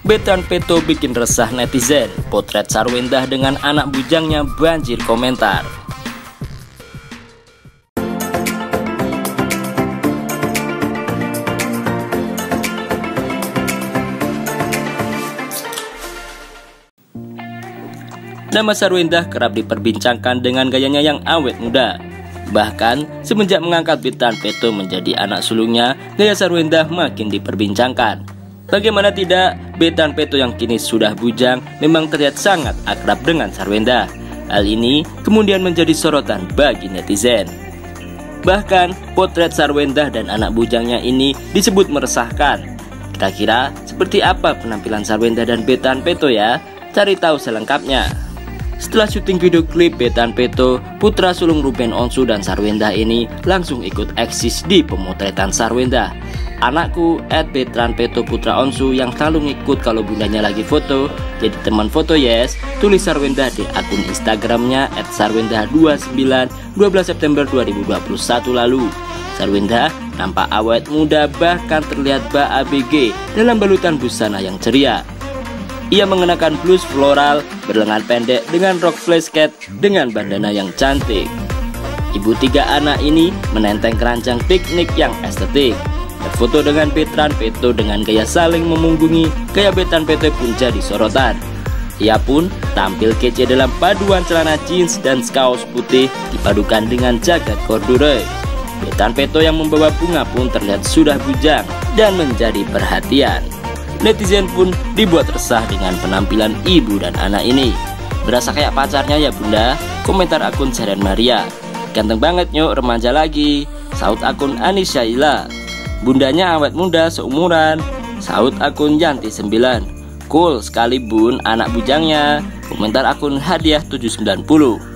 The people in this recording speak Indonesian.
Betan Peto bikin resah netizen. Potret Sarwendah dengan anak bujangnya banjir komentar. Nama Sarwendah kerap diperbincangkan dengan gayanya yang awet muda. Bahkan, semenjak mengangkat Bitan Peto menjadi anak sulungnya, gaya Sarwendah makin diperbincangkan. Bagaimana tidak, Betan Peto yang kini sudah bujang memang terlihat sangat akrab dengan Sarwendah. Hal ini kemudian menjadi sorotan bagi netizen. Bahkan, potret Sarwendah dan anak bujangnya ini disebut meresahkan. Kira-kira seperti apa penampilan Sarwendah dan Betan Peto ya? Cari tahu selengkapnya. Setelah syuting video klip Betan Peto, putra sulung Ruben Onsu dan Sarwenda ini langsung ikut eksis di pemotretan Sarwenda. Anakku, Ed Betran Peto Putra Onsu yang selalu ngikut kalau bundanya lagi foto, jadi teman foto yes, tulis Sarwenda di akun Instagramnya at Sarwenda29 12 September 2021 lalu. Sarwenda nampak awet muda bahkan terlihat bak ABG dalam balutan busana yang ceria. Ia mengenakan blus floral berlengan pendek dengan rok flashcat dengan bandana yang cantik. Ibu tiga anak ini menenteng keranjang piknik yang estetik. Berfoto dengan Petran Peto dengan gaya saling memunggungi, gaya Betan Peto pun jadi sorotan. Ia pun tampil kece dalam paduan celana jeans dan kaos putih dipadukan dengan jaket corduroy. Betan Peto yang membawa bunga pun terlihat sudah bujang dan menjadi perhatian. Netizen pun dibuat resah dengan penampilan ibu dan anak ini. Berasa kayak pacarnya ya bunda? Komentar akun Seren Maria. Ganteng banget nyok remaja lagi. Saut akun Anis Syaila. Bundanya awet muda seumuran. Saut akun Yanti 9. Cool sekali bun anak bujangnya. Komentar akun Hadiah 790.